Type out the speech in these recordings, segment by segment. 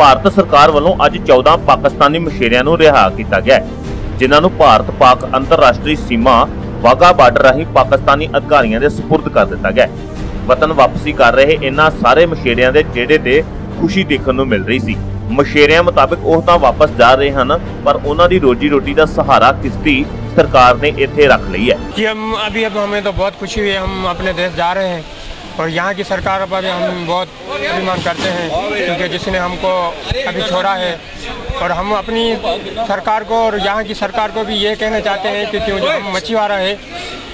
ਭਾਰਤ ਸਰਕਾਰ ਵੱਲੋਂ ਅੱਜ 14 ਪਾਕਿਸਤਾਨੀ ਮਸ਼ੇਰਿਆਂ ਨੂੰ ਰਿਹਾ ਕੀਤਾ ਗਿਆ ਜਿਨ੍ਹਾਂ ਨੂੰ ਭਾਰਤ-ਪਾਕ ਅੰਤਰਰਾਸ਼ਟਰੀ ਸੀਮਾ ਵਾਗਾ ਬਾਰਡਰ ਰਾਹੀਂ ਪਾਕਿਸਤਾਨੀ ਅਧਿਕਾਰੀਆਂ ਦੇ ਸਪੁਰਦ ਕਰ ਦਿੱਤਾ ਗਿਆ ਵਤਨ ਵਾਪਸੀ ਕਰ ਰਹੇ ਇਹਨਾਂ ਸਾਰੇ ਮਸ਼ੇਰਿਆਂ ਦੇ ਚਿਹਰੇ ਤੇ ਖੁਸ਼ੀ ਦੇਖਣ ਨੂੰ ਮਿਲ ਰਹੀ ਸੀ। ਮਸ਼ੇਰਿਆਂ ਮੁਤਾਬਕ ਉਹ ਤਾਂ ਵਾਪਸ ਜਾ ਰਹੇ ਹਨ, ਪਰ ਉਹਨਾਂ ਦੀ ਰੋਜੀ ਰੋਟੀ ਦਾ ਸਹਾਰਾ ਕਿਸ਼ਤੀ ਸਰਕਾਰ ਨੇ ਇੱਥੇ ਰੱਖ ਲਈ ਹੈ। ਕਿ ਹਮ ਅਭੀ ਅਬ ਹਮੇ ਤਾਂ ਬਹੁਤ ਖੁਸ਼ੀ ਹੋਈ ਹਮ ਆਪਣੇ ਦੇਸ਼ ਜਾ ਰਹੇ ਹੈ। اور یہاں کی سرکار پر ہم بہت ابھیمان کرتے ہیں، کیونکہ جس نے ہم کو ابھی چھوڑا ہے۔ اور ہم اپنی سرکار کو اور یہاں کی سرکار کو بھی یہ کہنا چاہتے ہیں کہ کیوں جو ہم مچھیوارا ہے،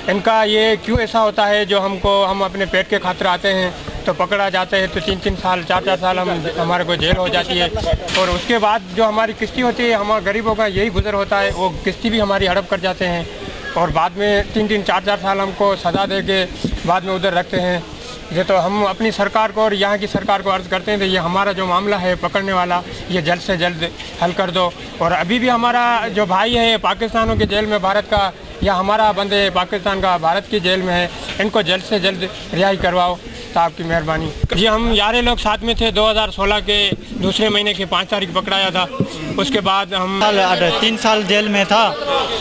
ان کا یہ کیوں ایسا ہوتا ہے جو ہم کو، ہم اپنے پیٹ کے خاطر آتے ہیں، تو پکڑا جاتا ہے تو تین تین سال، چار چار سال ہم ہمارے کو جیل ہو جاتی ہے۔ اور اس کے بعد جو ہماری کشتی ہوتی ہے، ہمارے غریبوں کا یہی گزر ہوتا ہے، وہ کشتی بھی ہماری ہڑپ کر جاتے ہیں۔ اور بعد میں تین تین، چار چار سال ہم کو سزا دے کے بعد میں ادھر رکھتے ہیں۔ یہ تو ہم اپنی سرکار کو اور یہاں کی سرکار کو عرض کرتے ہیں کہ یہ ہمارا جو معاملہ ہے، پکڑنے والا، یہ جلد سے جلد حل کر دو۔ اور ابھی بھی ہمارا جو بھائی ہے پاکستانوں کی جیل میں بھارت کا، یا ہمارا بندے پاکستان کا بھارت کی جیل میں ہے، ان کو جلد سے جلد رہائی کرواؤ۔ آپ کی مہربانی۔ جی ہم گیارہ لوگ ساتھ میں تھے دو ہزار سولہ کے دوسرے مہینے کے پانچ تاریخ پکڑایا تھا۔ اس کے بعد ہم تین سال جیل میں تھا۔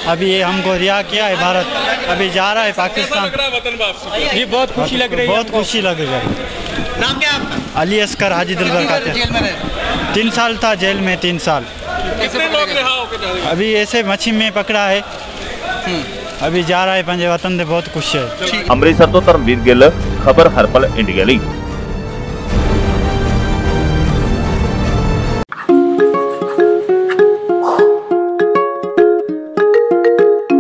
ابھی ہم کو رہا کیا ہے بھارت۔ ابھی جا رہا ہے پاکستان۔ جی بہت خوشی لگ رہی ہے۔ بہت خوشی لگ رہی ہے۔ علی اسکر حاجی دلبر تین سال تھا جیل میں تین سال۔ ابھی ایسے مچھی میں پکڑا ہے۔ ابھی جا رہا ہے پنجے وطن، دے بہت خوش ہے۔ امرتسر تو ترمیر گل، خبر ہر پل انڈیا لی